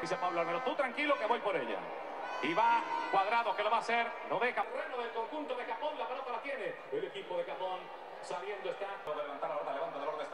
Dice Pablo Almero, tú tranquilo que voy por ella. Y va Cuadrado, que lo va a hacer. No deja. Terreno del conjunto de Capón, la pelota la tiene. El equipo de Capón saliendo está. Puede levantar ahora, levanta de orden.